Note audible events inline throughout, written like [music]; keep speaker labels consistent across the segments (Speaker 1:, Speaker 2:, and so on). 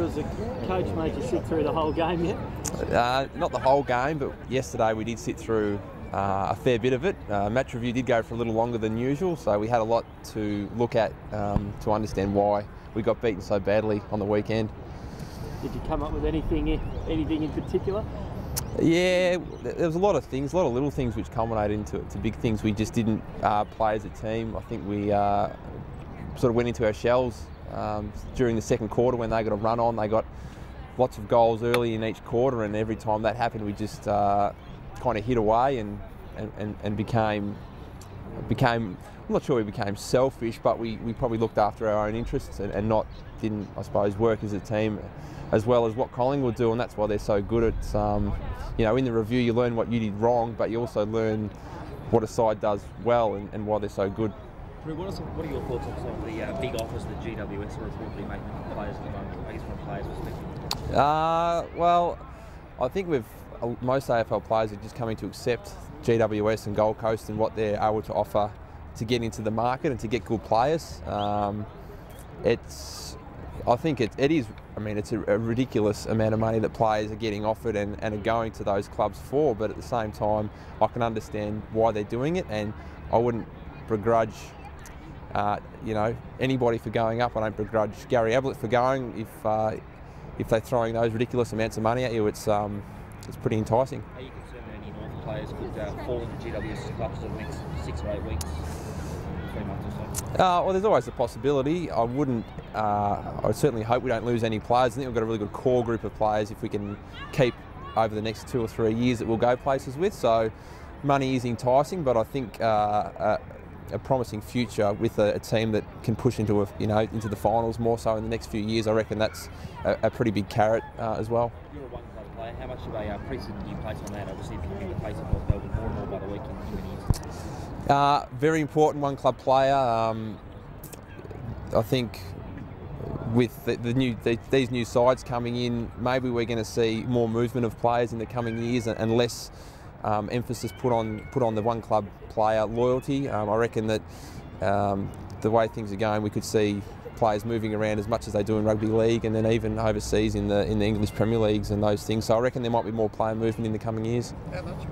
Speaker 1: Andrew, has the coach made you sit through the whole game yet?
Speaker 2: Uh, not the whole game, but yesterday we did sit through uh, a fair bit of it. Uh, match review did go for a little longer than usual, so we had a lot to look at um, to understand why we got beaten so badly on the weekend.
Speaker 1: Did you come up with anything, anything in particular?
Speaker 2: Yeah, there was a lot of things, a lot of little things which culminated into to big things. We just didn't uh, play as a team. I think we uh, sort of went into our shells um, during the second quarter when they got a run on. They got lots of goals early in each quarter, and every time that happened, we just uh, kind of hit away and, and, and became became. I'm not sure we became selfish, but we, we probably looked after our own interests and, and not didn't I suppose work as a team as well as what Collingwood do, and that's why they're so good. at um, you know in the review you learn what you did wrong, but you also learn what a side does well and, and why they're so good.
Speaker 3: What are, what are your thoughts on some of the uh, big offers that GWS are reportedly making to players at the moment? I guess from a players' perspective.
Speaker 2: Uh, well, I think we've uh, most AFL players are just coming to accept GWS and Gold Coast and what they're able to offer to get into the market and to get good players. Um, it's I think it, it is, I mean, it's a, a, ridiculous amount of money that players are getting offered and, and, are going to those clubs for, but at the same time, I can understand why they're doing it, and I wouldn't begrudge, uh, you know, anybody for going up. I don't begrudge Gary Ablett for going. If uh, if they're throwing those ridiculous amounts of money at you, it's um, it's pretty enticing.
Speaker 3: Are you concerned that any North players could uh, fall into GWS clubs in the next six or eight weeks? three months or so? Uh,
Speaker 2: well, there's always a possibility. I wouldn't. Uh, I certainly hope we don't lose any players. I think we've got a really good core group of players. If we can keep over the next two or three years that we'll go places with. So, money is enticing, but I think. A, promising future with a, a, team that can push into a, you know into the finals more so in the next few years. I reckon that's a, a pretty big carrot uh, as well.
Speaker 3: You're a one club player. How much of a uh, precedent do you place on that? Obviously, if you place North Melbourne more and more by the week in many years.
Speaker 2: Uh, very important one club player. Um, I think with the, the new the, these new sides coming in, maybe we're going to see more movement of players in the coming years and, and less um, emphasis put on put on the one club player loyalty. Um, I reckon that um, the way things are going, we could see players moving around as much as they do in rugby league, and then even overseas in the in the English Premier Leagues and those things. So I reckon there might be more player movement in the coming years.
Speaker 4: How much?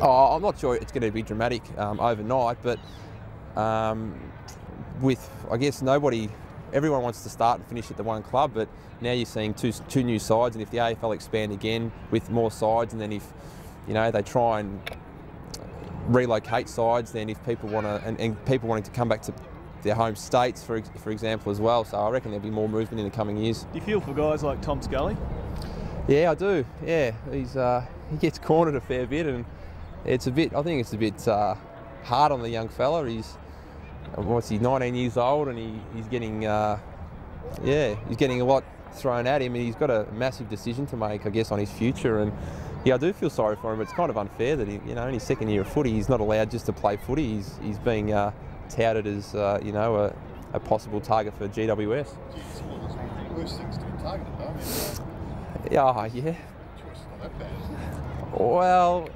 Speaker 2: Oh, I'm not sure it's going to be dramatic um, overnight, but um, with I guess nobody, everyone wants to start and finish at the one club, but now you're seeing two two new sides, and if the AFL expand again with more sides, and then if you know they try and relocate sides, then if people want to and, and people wanting to come back to their home states, for for example, as well. So I reckon there'll be more movement in the coming years.
Speaker 4: Do you feel for guys like Tom Scully?
Speaker 2: Yeah, I do. Yeah, he's uh, he gets cornered a fair bit and it's a bit. I think it's a bit uh, hard on the young fella. He's what's he, 19 years old, and he, he's getting, uh, yeah, he's getting a lot thrown at him, and he's got a massive decision to make, I guess, on his future. And yeah, I do feel sorry for him. It's kind of unfair that he, you know, in his second year of footy, he's not allowed just to play footy. He's he's being uh, touted as, uh, you know, a, a, possible target for GWS.
Speaker 4: Worst things to be targeted, though.
Speaker 2: Yeah, yeah. Well,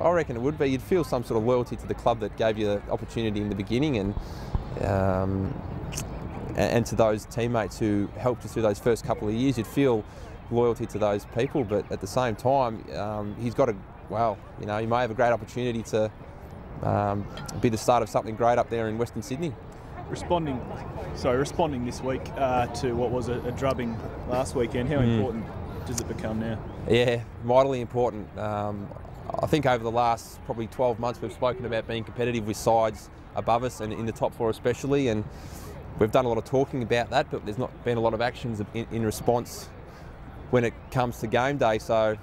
Speaker 2: I reckon it would be. You'd feel some sort of loyalty to the club that gave you the opportunity in the beginning, and um, and to those teammates who helped you through those first couple of years. You'd feel loyalty to those people, but at the same time, um, he's got a well, you know, he may have a great opportunity to um, be the start of something great up there in Western Sydney.
Speaker 4: Responding, sorry, responding this week uh, to what was a, a, drubbing last weekend. How mm. important does it become now?
Speaker 2: Yeah, mightily important. Um, I think over the last probably 12 months we've spoken about being competitive with sides above us and in the top four especially and we've done a lot of talking about that but there's not been a lot of actions in, in response when it comes to game day so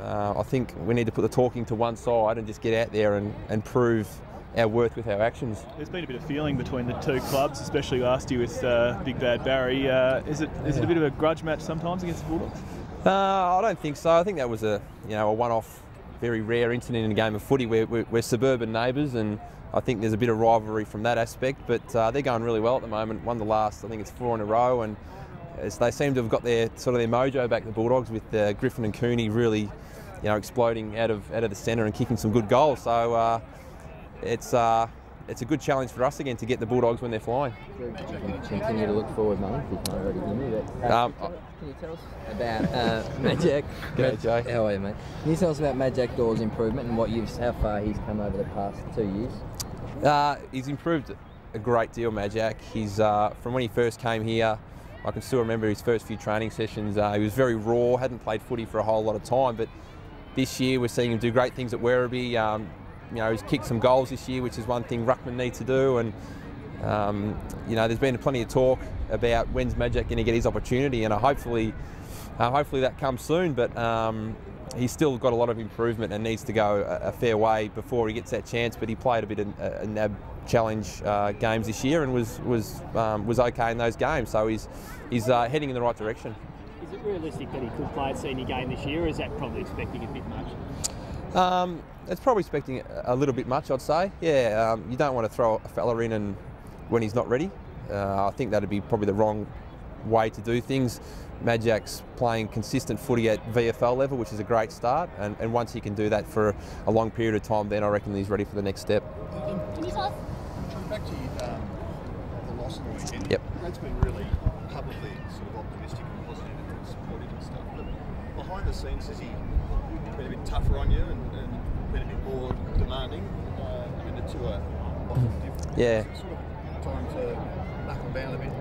Speaker 2: uh, I think we need to put the talking to one side and just get out there and, and prove our worth with our actions.
Speaker 4: There's been a bit of feeling between the two clubs, especially last year with uh, Big Bad Barry. Uh, is it is it a bit of a grudge match sometimes against the Bulldogs?
Speaker 2: Uh, I don't think so. I think that was a you know a one-off very rare incident in a game of footy. We're, we're, we're suburban neighbours and I think there's a bit of rivalry from that aspect, but uh, they're going really well at the moment. Won the last, I think it's four in a row, and they seem to have got their sort of their mojo back. The Bulldogs with uh, Griffen and Cooney really, you know, exploding out of out of the centre and kicking some good goals. So uh, it's uh, it's a good challenge for us again to get the Bulldogs when they're flying.
Speaker 5: Continue to look forward, mate. If you can't already hear me, but
Speaker 2: Um,
Speaker 5: can you tell us about uh?
Speaker 2: G'day, [laughs] Jay.
Speaker 5: How are you, mate? Can you tell us about Majak Daw's improvement and what you've, how far he's come over the past two years?
Speaker 2: Uh, he's improved a great deal, Majak. He's uh, from when he first came here. I can still remember his first few training sessions. Uh, he was very raw, hadn't played footy for a whole lot of time, but this year we're seeing him do great things at Werribee. Um, you know, he's kicked some goals this year, which is one thing Ruckman needs to do. And um, you know, there's been plenty of talk about when's Majak going to get his opportunity, and uh, hopefully, uh, hopefully that comes soon. But um, he's still got a lot of improvement and needs to go a, a fair way before he gets that chance. But he played a bit of uh, NAB challenge uh, games this year and was was um, was okay in those games. So he's he's uh, heading in the right direction.
Speaker 1: Is it realistic that he could play a senior game this year, or is that probably expecting a bit much?
Speaker 2: Um, it's probably expecting a- a little bit much, I'd say. Yeah, um, you don't want to throw a fella in and when he's not ready. Uh, I think that'd be probably the wrong way to do things. Majak's playing consistent footy at VFL level, which is a great start. And, and once he can do that for a long period of time, then I reckon he's ready for the next step.
Speaker 6: Can you tell us
Speaker 7: Coming back to um, the loss on the weekend,
Speaker 2: Yep.
Speaker 7: Brad's been really publicly sort of optimistic and positive and supportive and stuff. But behind the scenes, has he been a bit tougher on you and, and been a bit more demanding? Uh, I mean, the two are often different.
Speaker 2: Yeah.
Speaker 7: Sort of time to knuckle down a bit?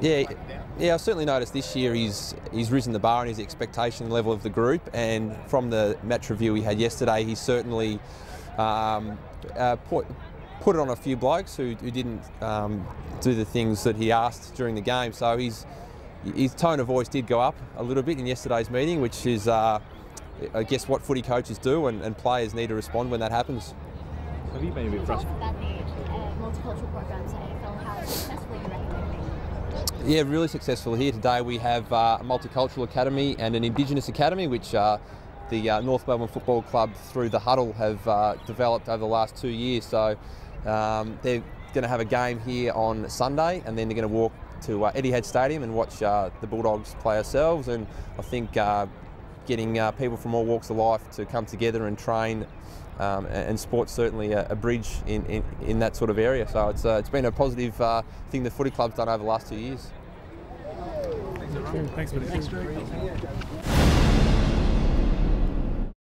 Speaker 2: Yeah, yeah. I certainly noticed this year he's he's risen the bar in his expectation level of the group, and from the match review he had yesterday, he's certainly um, uh, put put it on a few blokes who, who didn't um, do the things that he asked during the game. So he's his tone of voice did go up a little bit in yesterday's meeting, which is. Uh, I guess what footy coaches do, and, and players need to respond when that happens.
Speaker 3: Have you been a bit frustrated?
Speaker 6: about the uh, multicultural programs at AFL? How successful you reckon they've?
Speaker 2: Yeah, really successful here today. We have uh, a multicultural academy and an Indigenous academy, which uh, the uh, North Melbourne Football Club through the Huddle have uh, developed over the last two years. So um, they're going to have a game here on Sunday, and then they're going to walk to uh, Etihad Stadium and watch uh, the Bulldogs play ourselves. And I think uh, getting uh, people from all walks of life to come together and train. Um, and sport's certainly a, a bridge in, in, in that sort of area. So it's, uh, it's been a positive uh, thing the footy club's done over the last two years.
Speaker 4: Thanks.